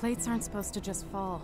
Plates aren't supposed to just fall.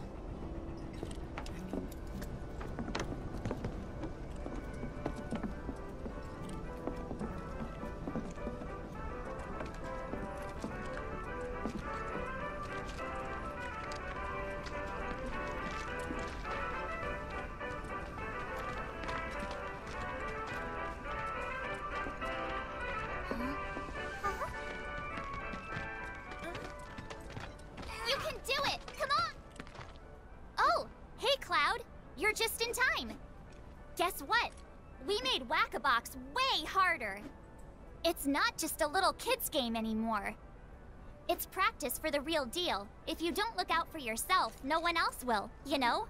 Not just a little kid's game anymore. It's practice for the real deal. If you don't look out for yourself, no one else will, you know?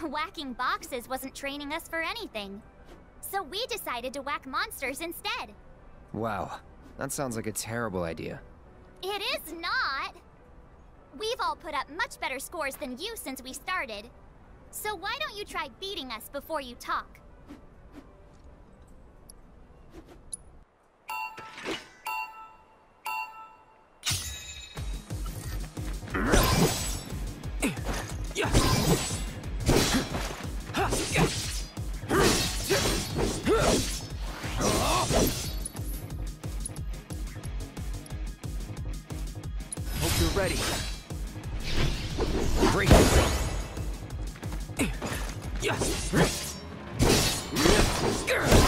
Whacking boxes wasn't training us for anything. So we decided to whack monsters instead. Wow, that sounds like a terrible idea. It is not! We've all put up much better scores than you since we started. So why don't you try beating us before you talk? Ready. Break. Get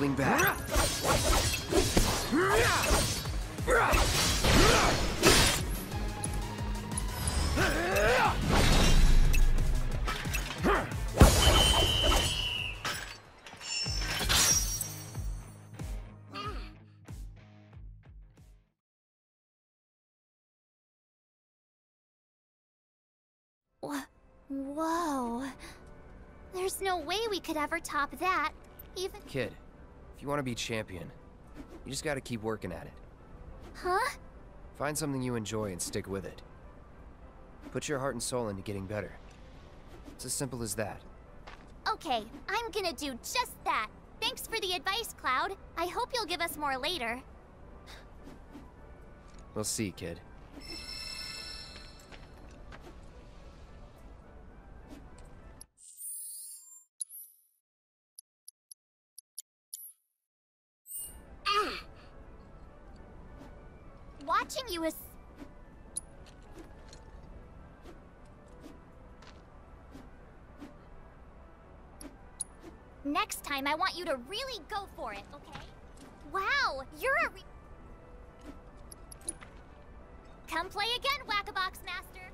holding back. Whoa. There's no way we could ever top that, even- Kid, if you want to be champion, you just gotta keep working at it. Huh? Find something you enjoy and stick with it. Put your heart and soul into getting better. It's as simple as that. Okay, I'm gonna do just that. Thanks for the advice, Cloud. I hope you'll give us more later. We'll see, kid. I want you to really go for it, okay? Wow, you're a re- Come play again, Wackabox Master!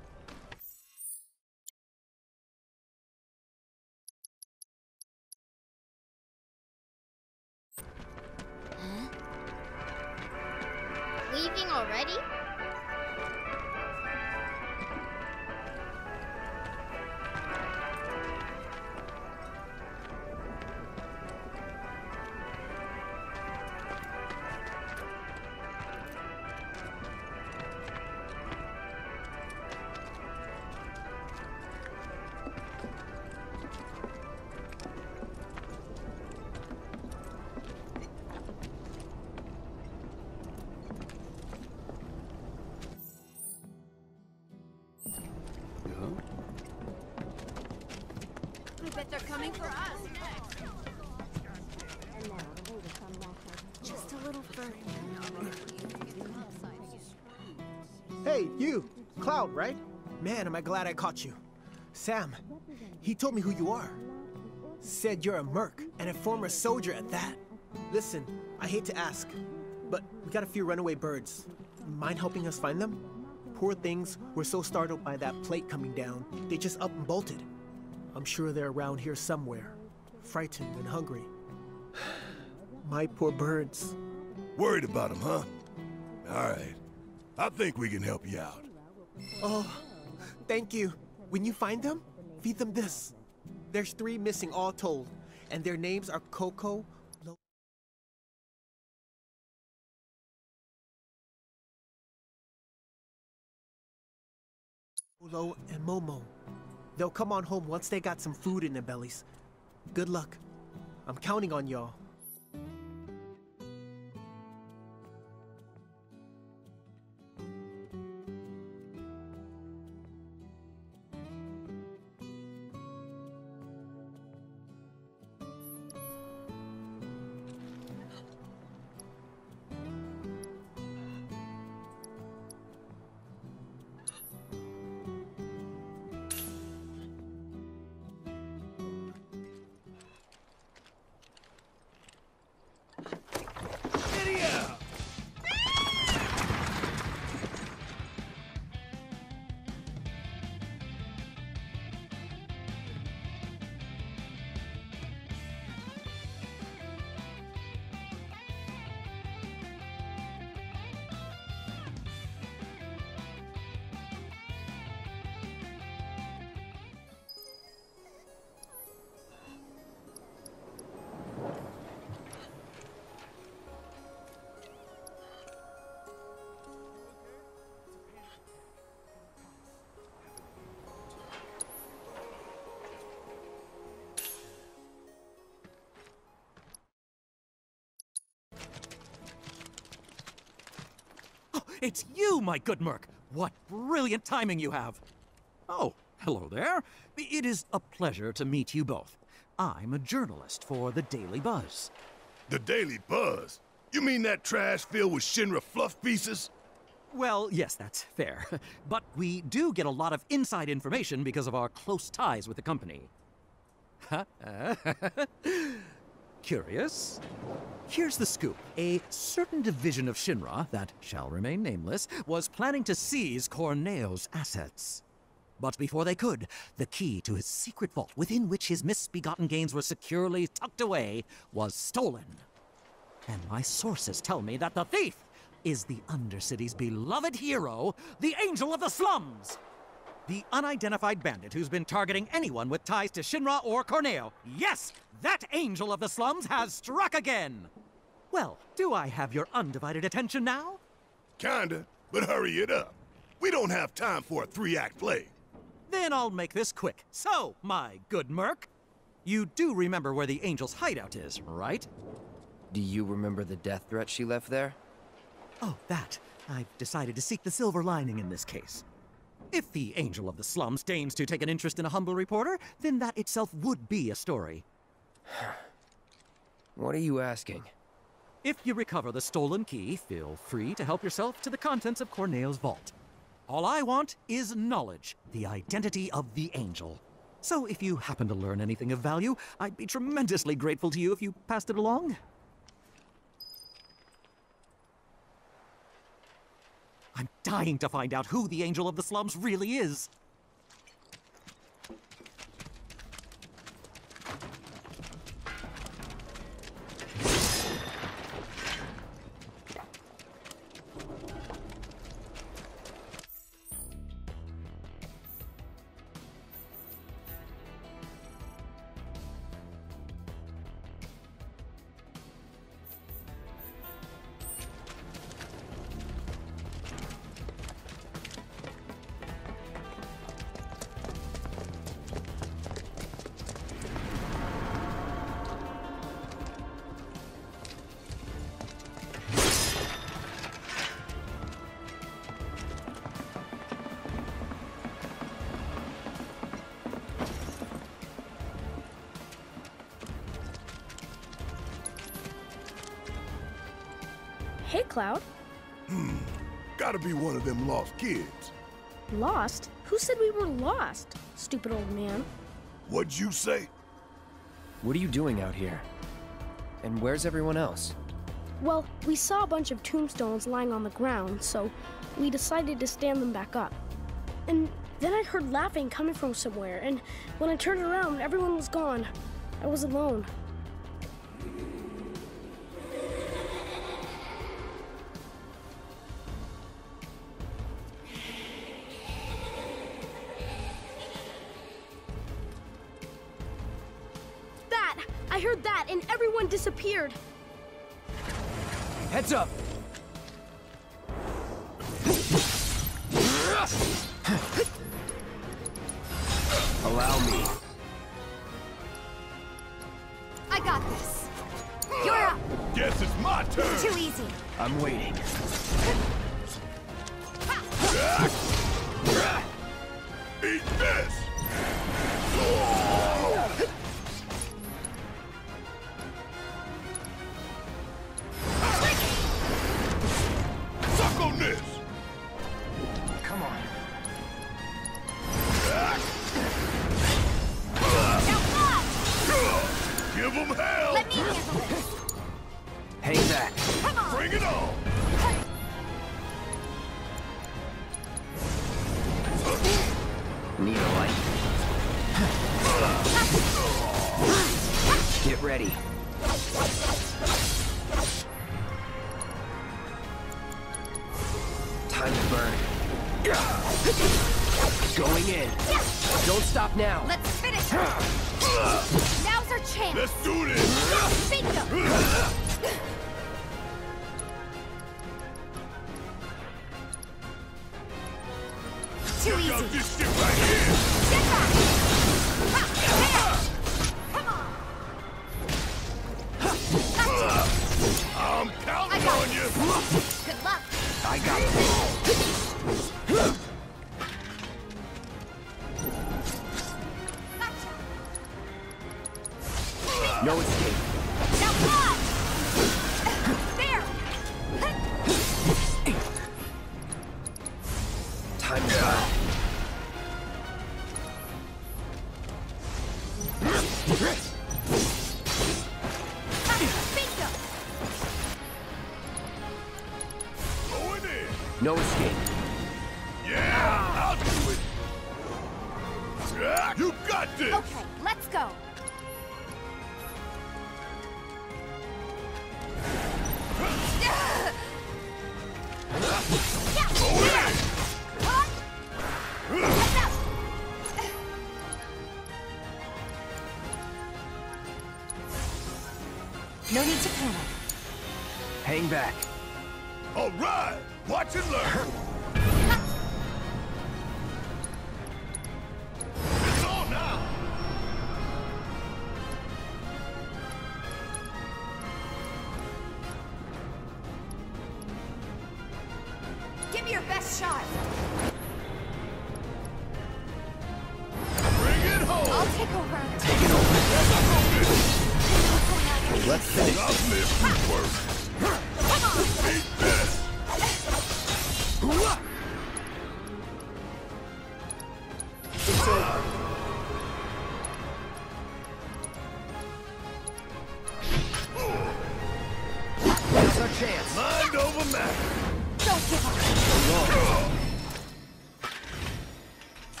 I glad I caught you. Sam, he told me who you are. Said you're a merc, and a former soldier at that. Listen, I hate to ask, but we got a few runaway birds. Mind helping us find them? Poor things were so startled by that plate coming down, they just up and bolted. I'm sure they're around here somewhere, frightened and hungry. My poor birds. Worried about them, huh? All right. I think we can help you out. Oh, thank you. When you find them, feed them this. There's three missing all told, and their names are Coco, Lo- Lo, and Momo. They'll come on home once they got some food in their bellies. Good luck. I'm counting on y'all. It's you, my good Merc! What brilliant timing you have! Oh, hello there. It is a pleasure to meet you both. I'm a journalist for the Daily Buzz. The Daily Buzz? You mean that trash filled with Shinra fluff pieces? Well, yes, that's fair. But we do get a lot of inside information because of our close ties with the company. Curious? Here's the scoop. A certain division of Shinra, that shall remain nameless, was planning to seize Corneo's assets. But before they could, the key to his secret vault, within which his misbegotten gains were securely tucked away, was stolen. And my sources tell me that the thief is the Undercity's beloved hero, the Angel of the Slums. The unidentified bandit who's been targeting anyone with ties to Shinra or Corneo. Yes, that angel of the slums has struck again. Well, do I have your undivided attention now? Kinda, but hurry it up. We don't have time for a three-act play. Then I'll make this quick. So, my good Merc, you do remember where the angel's hideout is, right? Do you remember the death threat she left there? Oh, that. I've decided to seek the silver lining in this case. If the angel of the slums deigns to take an interest in a humble reporter, then that itself would be a story. What are you asking? If you recover the stolen key, feel free to help yourself to the contents of Corneo's vault. All I want is knowledge, the identity of the angel. So if you happen to learn anything of value, I'd be tremendously grateful to you if you passed it along. I'm dying to find out who the angel of the slums really is. Lost? Who said we were lost? Stupid old man. What'd you say? What are you doing out here? And where's everyone else? Well, we saw a bunch of tombstones lying on the ground, so we decided to stand them back up. And then I heard laughing coming from somewhere, and when I turned around, everyone was gone. I was alone. Heads up! Allow me. I got this. You're up. Guess it's my turn. Too easy. I'm waiting. Eat this! Oh. No escape.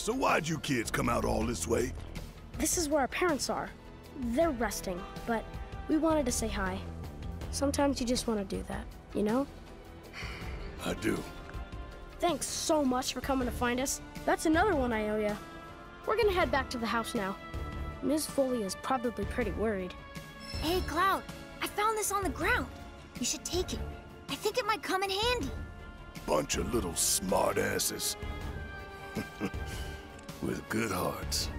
So why'd you kids come out all this way? this is where our parents are. They're resting, but we wanted to say hi. Sometimes you just want to do that, you know? I do. Thanks so much for coming to find us. That's another one I owe you. We're gonna head back to the house now. Ms. Foley is probably pretty worried. Hey, Cloud, I found this on the ground. You should take it. I think it might come in handy. Bunch of little smartasses. With good hearts.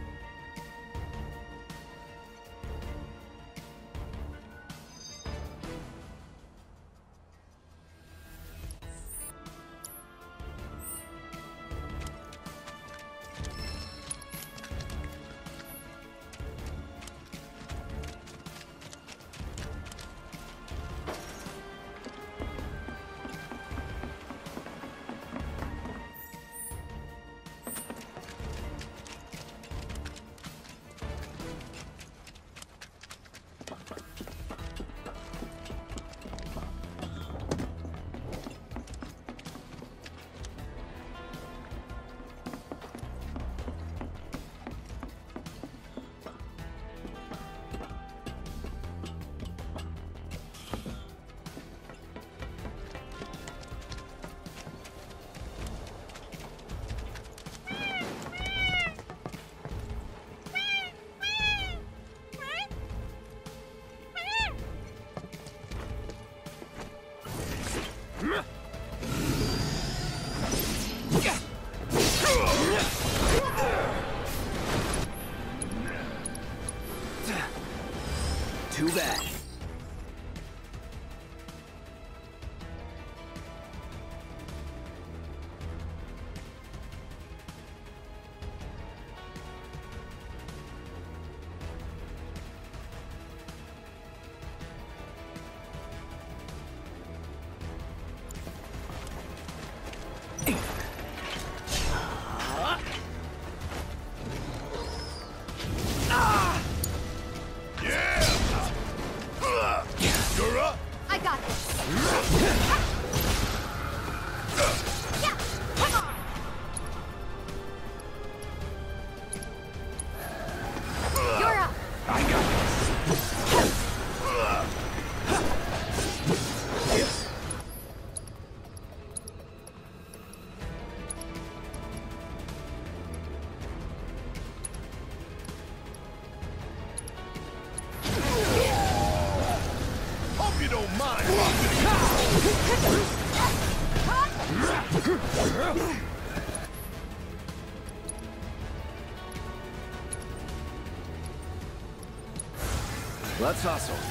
Let's hustle.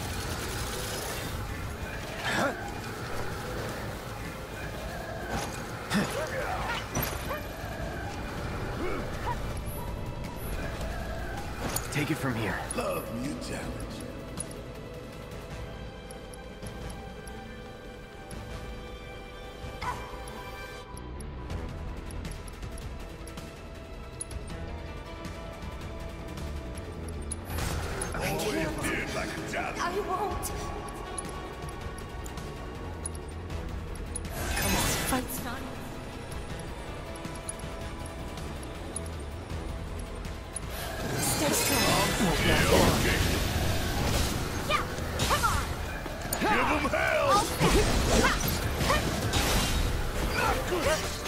Come on. Give him hell. Not good.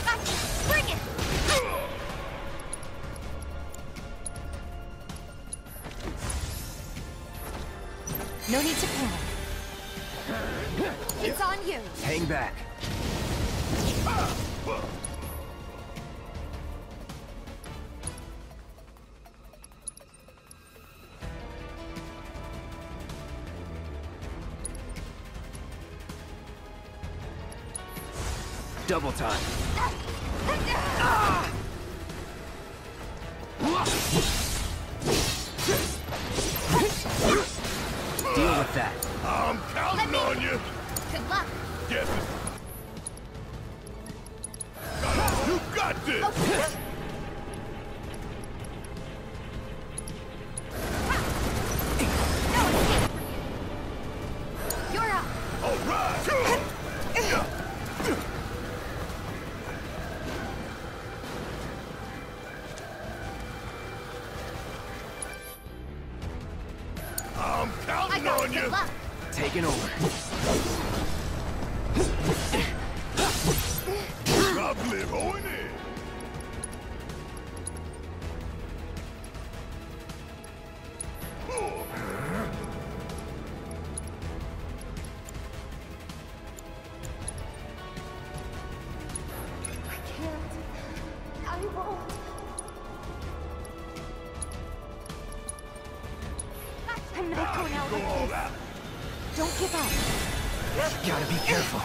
double time. Don't give up. You gotta be careful.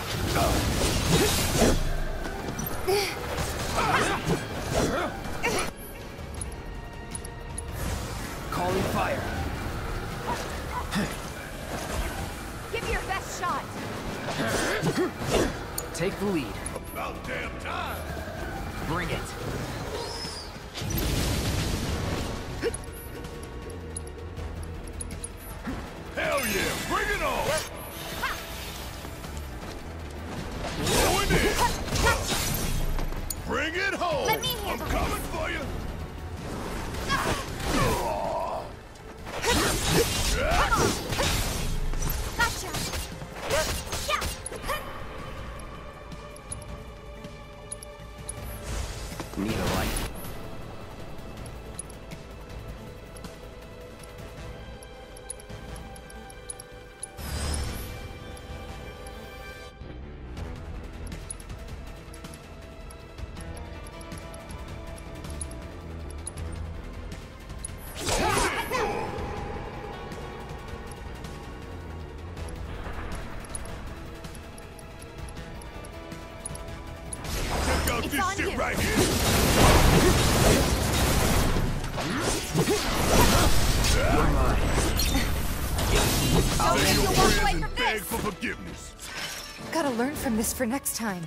Calling fire. Give your best shot. Take the lead. About damn time. Bring it. this for next time.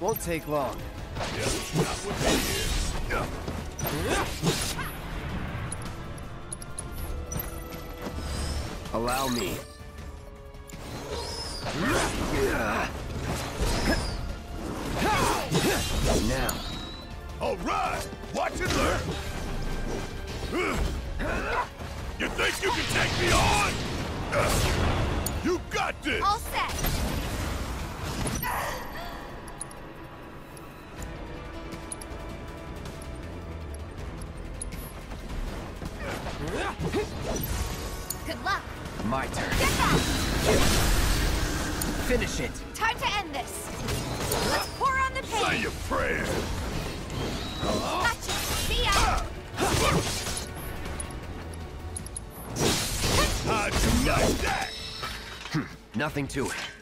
Won't take long. Allow me. Time to end this. Let's pour on the pain. Say your prayer! Gotcha. See ya. How'd you like that? Hmm, nothing to it.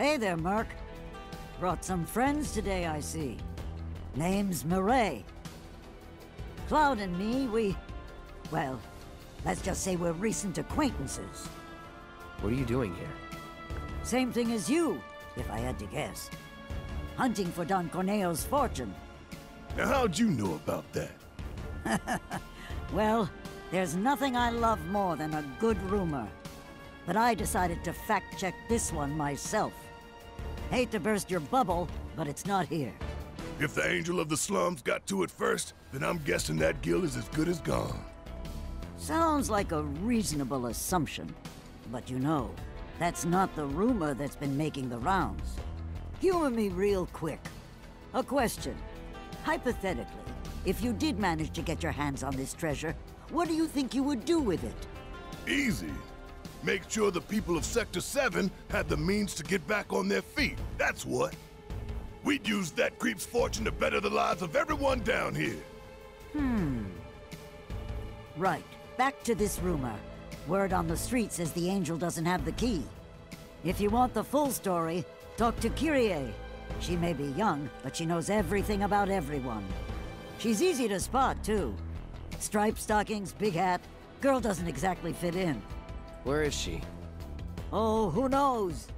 Hey there, Merc. Brought some friends today, I see. Name's Murray. Cloud and me, we... Well, let's just say we're recent acquaintances. What are you doing here? Same thing as you, if I had to guess. Hunting for Don Corneo's fortune. Now how'd you know about that? Well, there's nothing I love more than a good rumor. But I decided to fact-check this one myself. Hate to burst your bubble, but it's not here. If the Angel of the Slums got to it first, then I'm guessing that guild is as good as gone. Sounds like a reasonable assumption. But you know, that's not the rumor that's been making the rounds. Humor me real quick. A question. Hypothetically, if you did manage to get your hands on this treasure, what do you think you would do with it? Easy. Make sure the people of Sector 7 had the means to get back on their feet. That's what. We'd use that creep's fortune to better the lives of everyone down here. Hmm. Right. Back to this rumor. Word on the street says the angel doesn't have the key. If you want the full story, talk to Kyrie. She may be young, but she knows everything about everyone. She's easy to spot, too. Striped stockings, big hat. Girl doesn't exactly fit in. Where is she? Oh, who knows?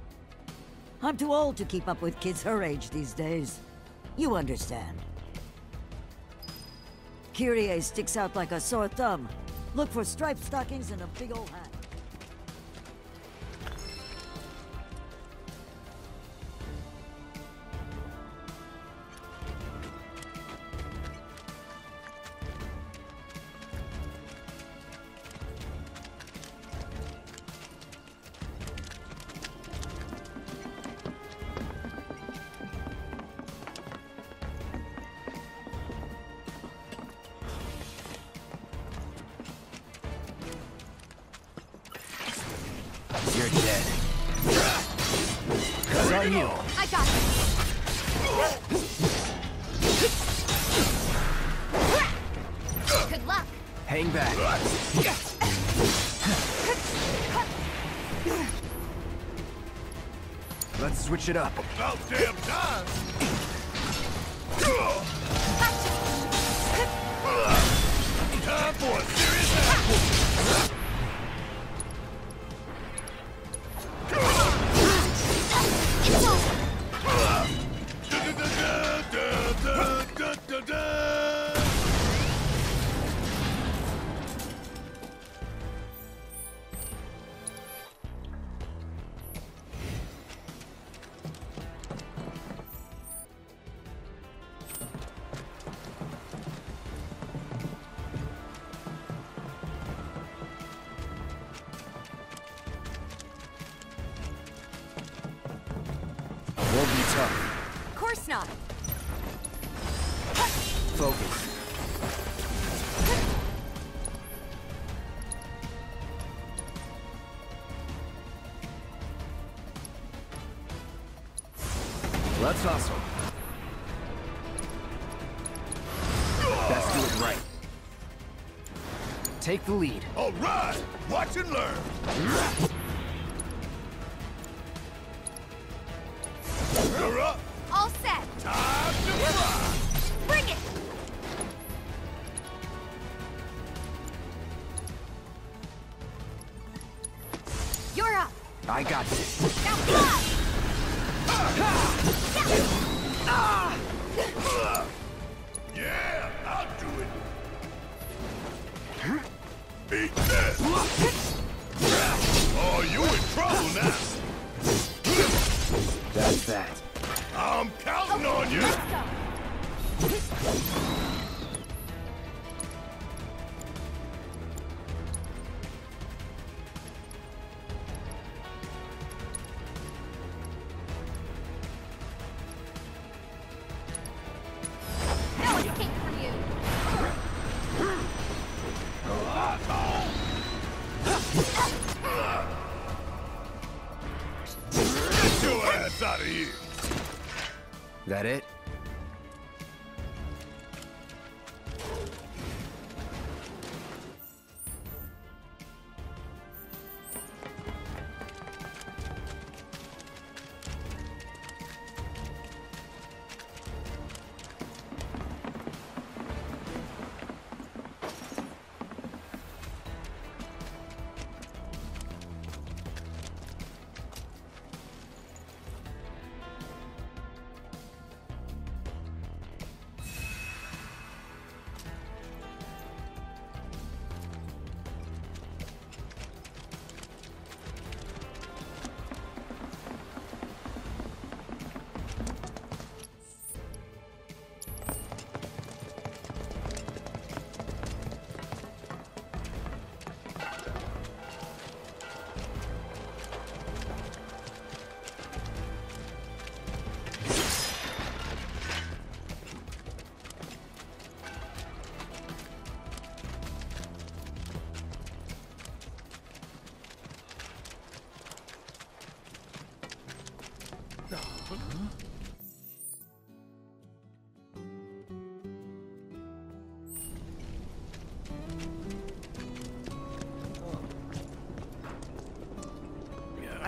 I'm too old to keep up with kids her age these days. You understand. Kyrie sticks out like a sore thumb. Look for striped stockings and a big old hat. Course not. Focus. Let's hustle. Best do it right. Take the lead. All right! Watch and learn!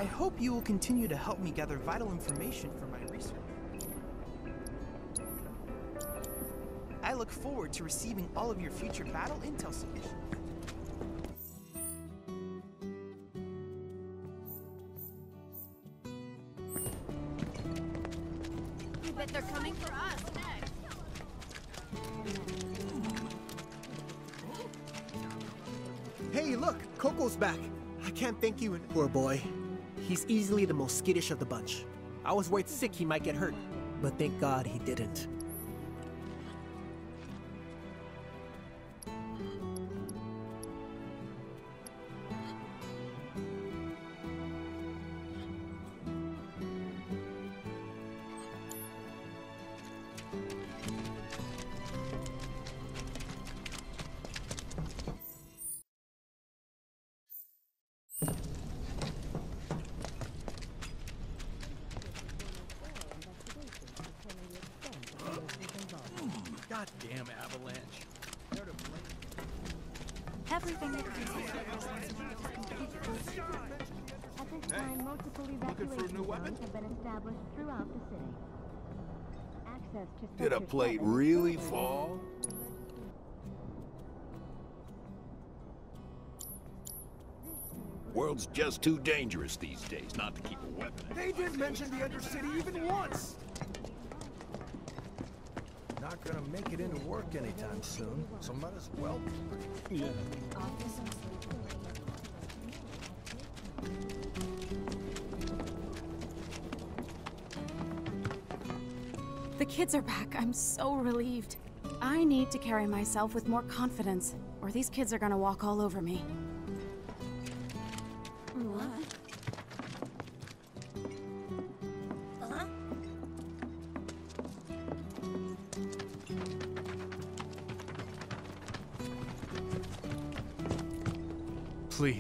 I hope you will continue to help me gather vital information for my research. I look forward to receiving all of your future battle intel submissions. You bet they're coming for us next. Hey, look, Coco's back. I can't thank you. And poor boy, he's easily the most skittish of the bunch. I was worried sick he might get hurt, but thank God he didn't. goddamn avalanche. Everything that At this time, multiple evacuation zones have been established throughout the city. Access to Did a plate really fall? World's just too dangerous these days not to keep a weapon. They didn't mention the Undercity even once! Gonna make it into work anytime soon, so might as well. Yeah. The kids are back. I'm so relieved. I need to carry myself with more confidence, or these kids are gonna walk all over me.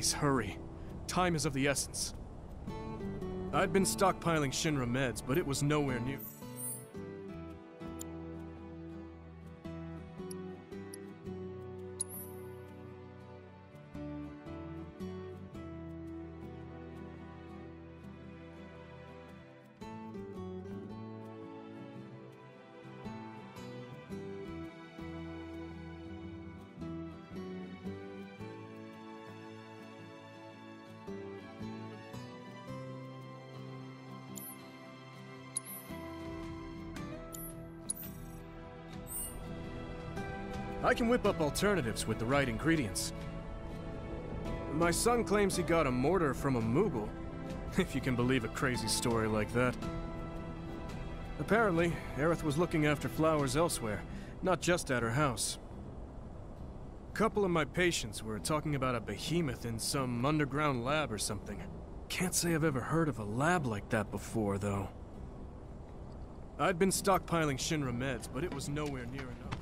Please, hurry. Time is of the essence. I'd been stockpiling Shinra meds, but it was nowhere near. I can whip up alternatives with the right ingredients. My son claims he got a mortar from a Moogle, if you can believe a crazy story like that. Apparently, Aerith was looking after flowers elsewhere, not just at her house. A couple of my patients were talking about a behemoth in some underground lab or something. Can't say I've ever heard of a lab like that before, though. I'd been stockpiling Shinra meds, but it was nowhere near enough.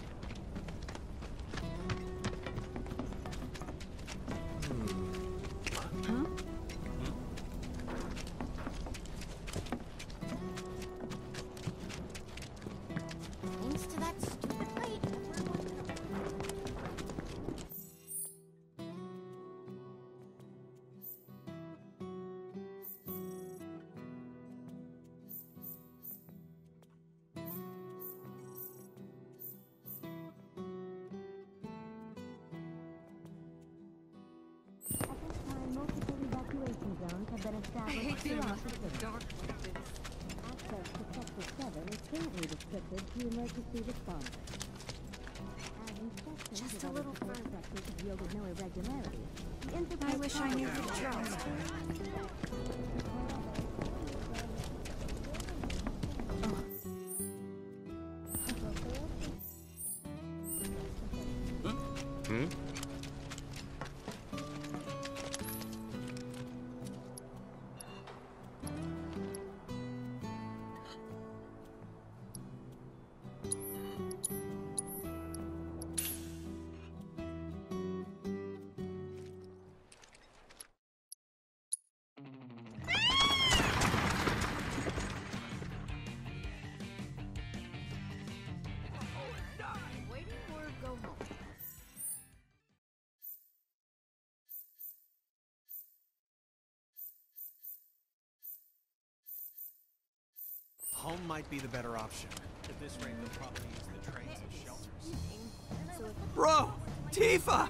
Home might be the better option. At this rate, they'll probably use the trains as shelters. Bro! Tifa!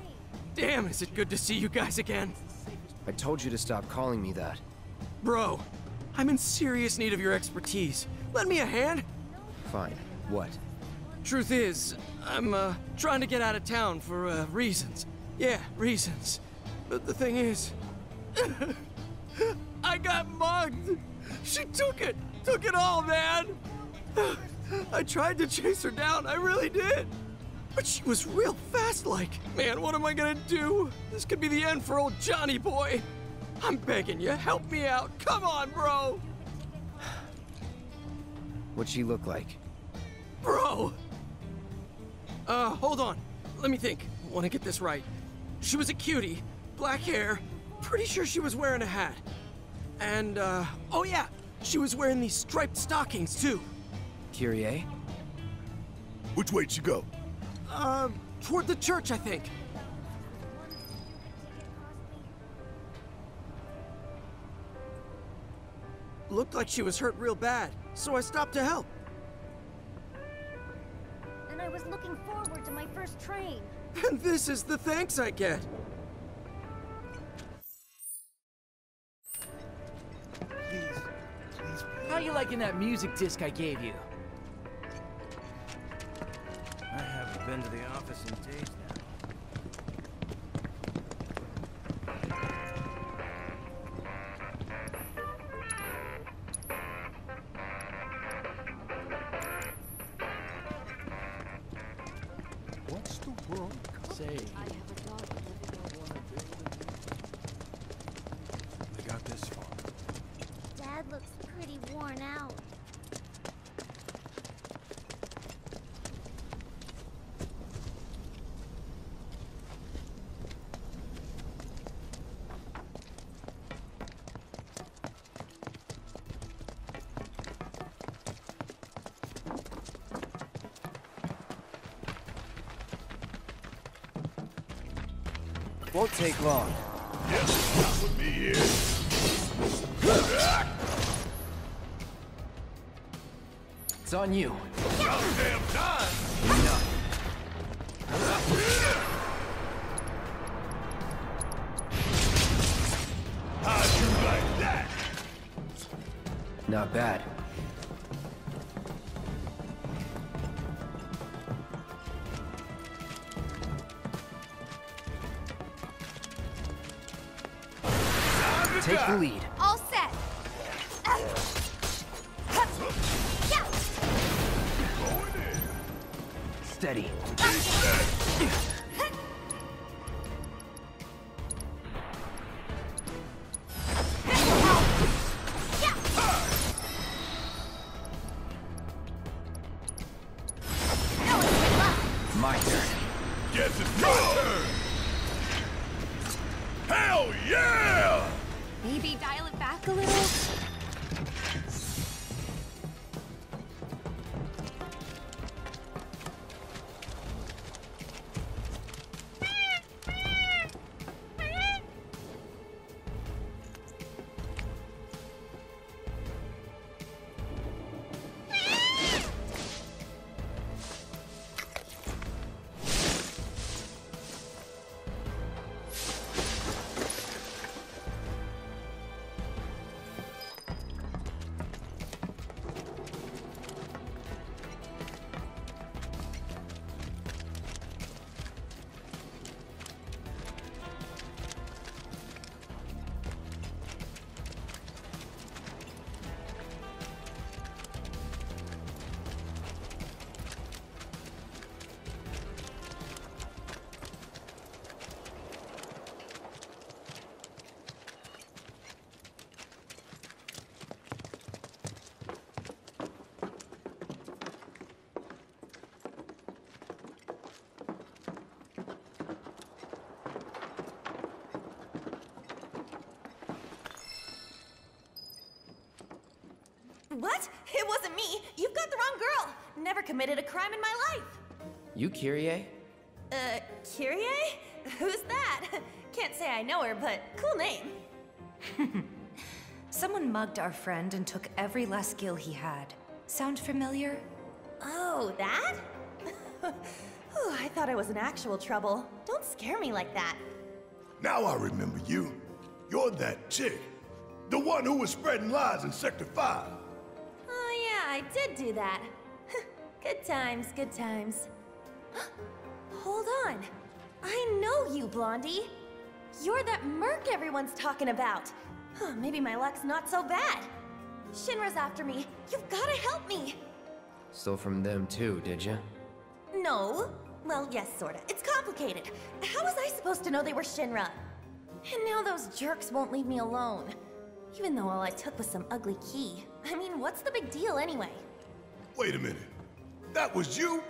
Damn, is it good to see you guys again? I told you to stop calling me that. Bro, I'm in serious need of your expertise. Lend me a hand? Fine. What? Truth is, I'm, uh, trying to get out of town for, uh, reasons. Yeah, reasons. But the thing is... I got mugged! She took it! Took it all, man! I tried to chase her down, I really did! But she was real fast like. Man, what am I gonna do? This could be the end for old Johnny boy. I'm begging you, help me out. Come on, bro! What'd she look like? Bro! Uh, hold on. Let me think. I Want to get this right. She was a cutie, black hair. Pretty sure she was wearing a hat. And, uh, oh yeah, she was wearing these striped stockings, too. Kyrie? Which way'd she go? Uh, toward the church, I think. Looked like she was hurt real bad, so I stopped to help. And I was looking forward to my first train. And this is the thanks I get. How you liking that music disc I gave you? I haven't been to the office in days now. Take long. Yes, me here. It's on you. What? It wasn't me. You've got the wrong girl. Never committed a crime in my life. You Kyrie? Uh, Kyrie? Who's that? Can't say I know her, but cool name. Someone mugged our friend and took every last skill he had. Sound familiar? Oh, that? Ooh, I thought I was in actual trouble. Don't scare me like that. Now I remember you. You're that chick. The one who was spreading lies in Sector 5. Did do that. good times, good times. Hold on. I know you, Blondie. You're that merc everyone's talking about. Huh, maybe my luck's not so bad. Shinra's after me. You've gotta help me. Stole from them too, did you? No. Well, yes, sorta. It's complicated. How was I supposed to know they were Shinra? And now those jerks won't leave me alone. Even though all I took was some ugly key. I mean, what's the big deal anyway? Wait a minute. That was you?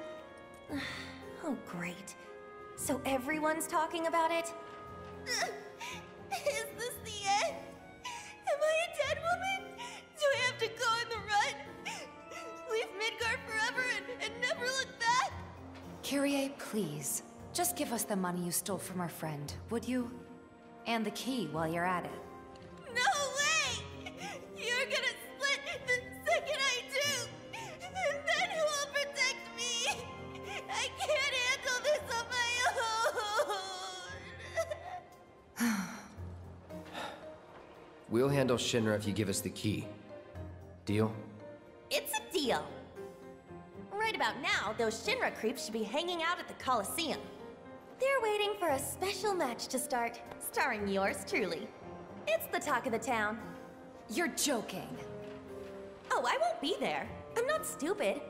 oh, great. So everyone's talking about it? Is this the end? Am I a dead woman? Do I have to go on the run? Leave Midgard forever and, and never look back? Kyrie, please. Just give us the money you stole from our friend, would you? And the key while you're at it. No We'll handle Shinra if you give us the key. Deal? It's a deal. Right about now, those Shinra creeps should be hanging out at the Coliseum. They're waiting for a special match to start, starring yours truly. It's the talk of the town. You're joking. Oh, I won't be there. I'm not stupid.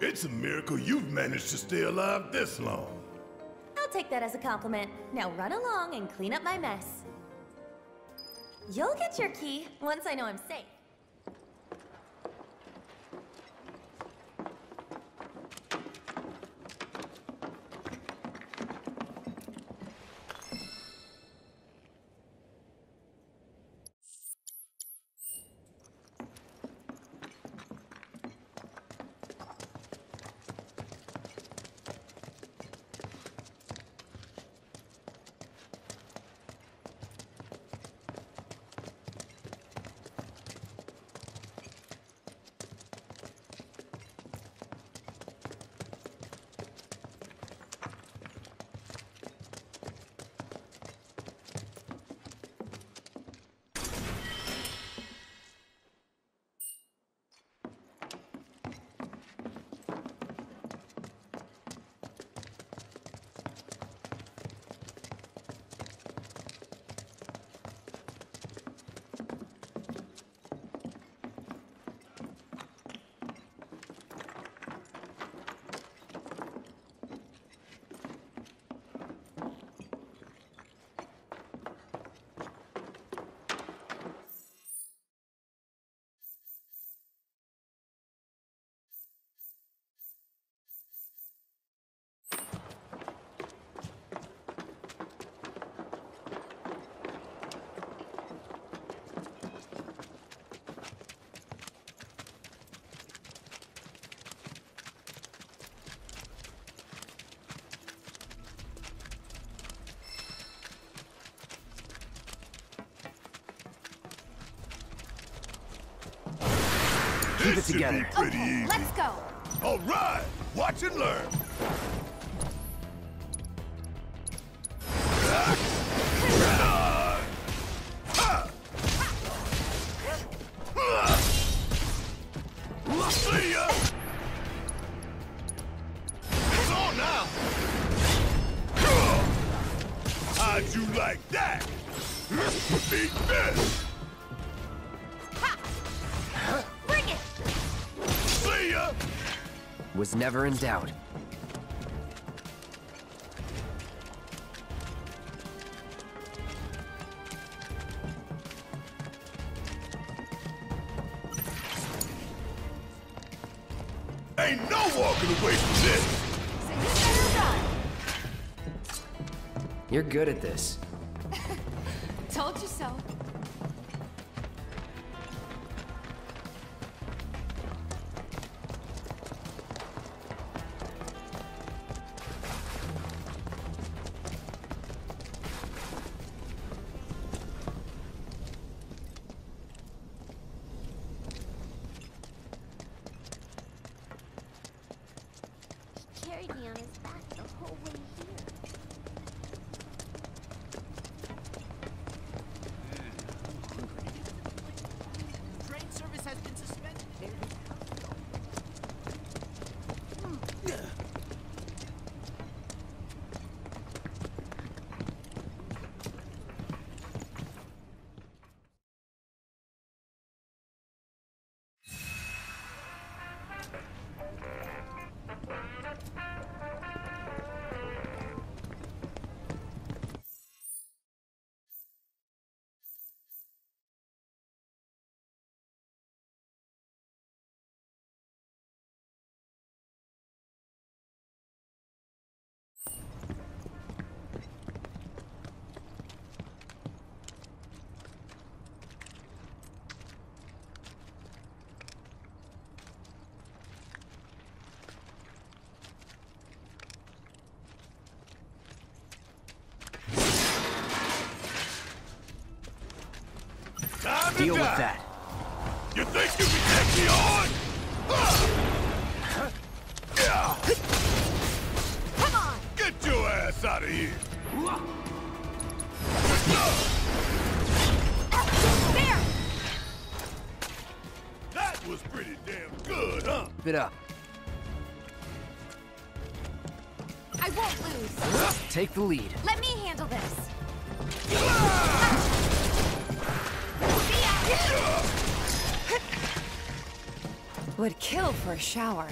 It's a miracle you've managed to stay alive this long. I'll take that as a compliment. Now run along and clean up my mess. You'll get your key once I know I'm safe. Keep it This should be together. easy. Let's go. All right, watch and learn. Was never in doubt. Ain't no walking away from this. You're good at this. Thank you. Deal die. with that. You think you can take me on? Come on! Get your ass out of here! That was pretty damn good, huh? Bit up. I won't lose. Take the lead. Let me handle this. Ah! Would kill for a shower.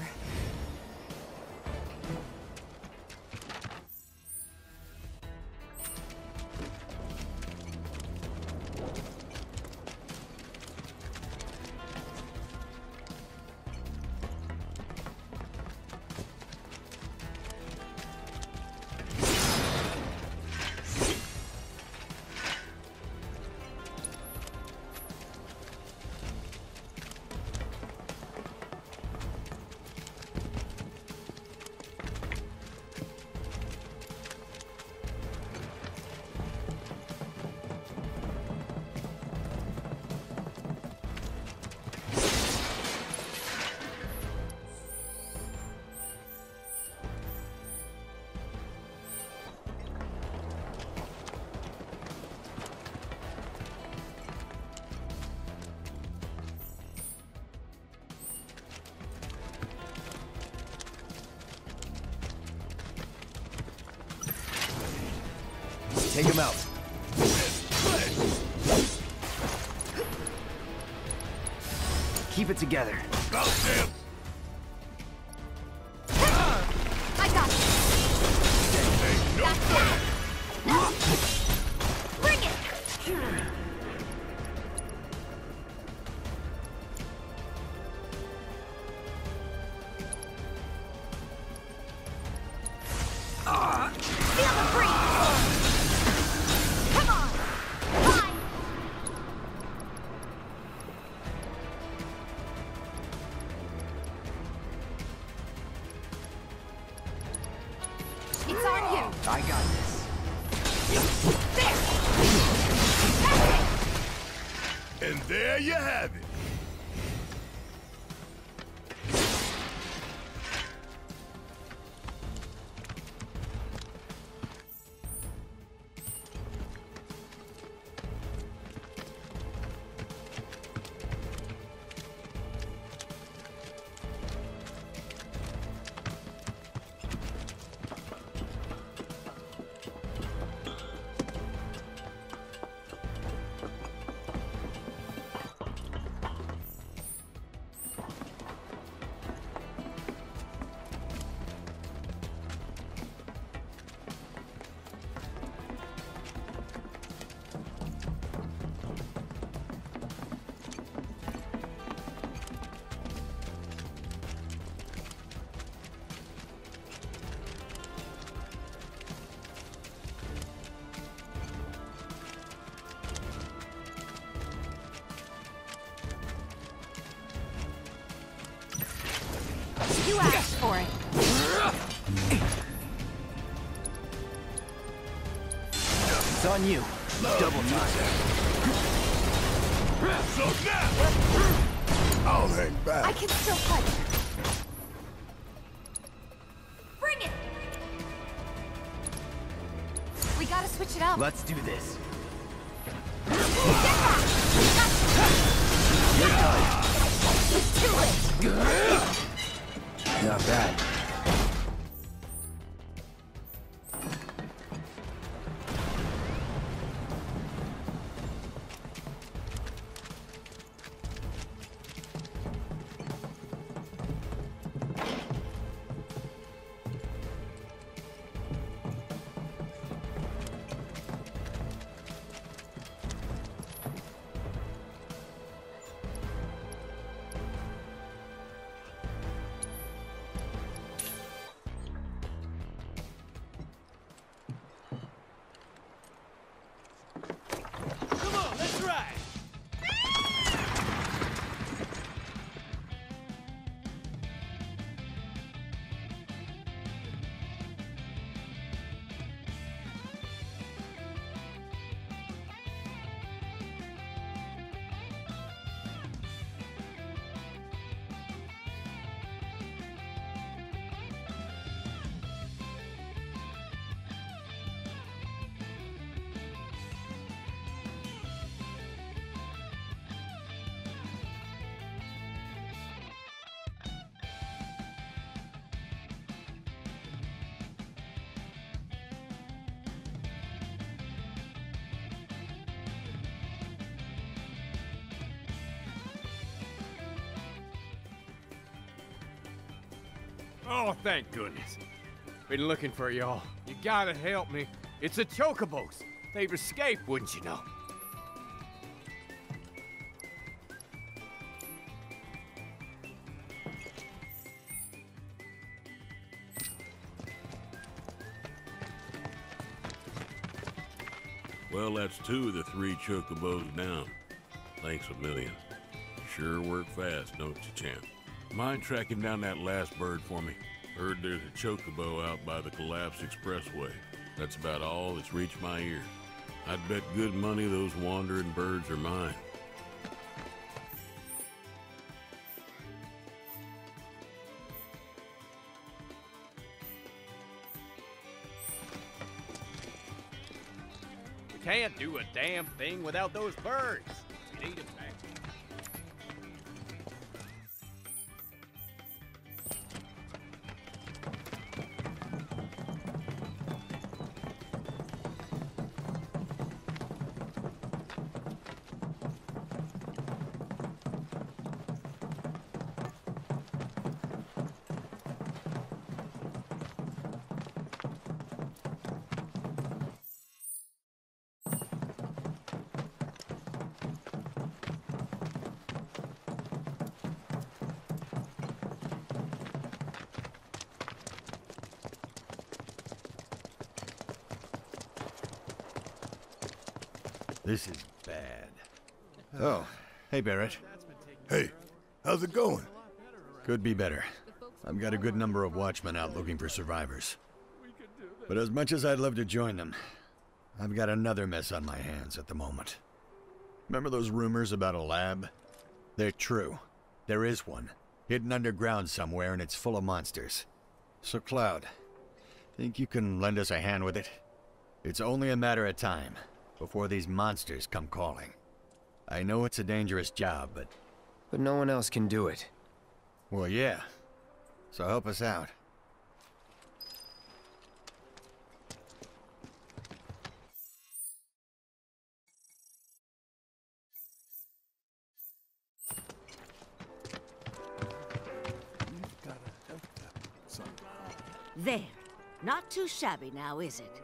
Take him out. Keep it together. On you. Double time. So now, I'll hang back. I can still fight. Bring it. We gotta switch it up. Let's do this. Oh, thank goodness. Been looking for y'all. You gotta help me. It's the Chocobos. They've escaped, wouldn't you know? Well, that's two of the three chocobos down. Thanks a million. Sure work fast, don't you, champ? Mind tracking down that last bird for me? Heard there's a chocobo out by the Collapse Expressway. That's about all that's reached my ears. I'd bet good money those wandering birds are mine. We can't do a damn thing without those birds. Need This is bad. Oh, hey Barrett. Hey, how's it going? Could be better. I've got a good number of watchmen out looking for survivors. But as much as I'd love to join them, I've got another mess on my hands at the moment. Remember those rumors about a lab? They're true. There is one, hidden underground somewhere, and it's full of monsters. So, Cloud, think you can lend us a hand with it? It's only a matter of time before these monsters come calling. I know it's a dangerous job, but... But no one else can do it. Well, yeah. So help us out. There. Not too shabby now, is it?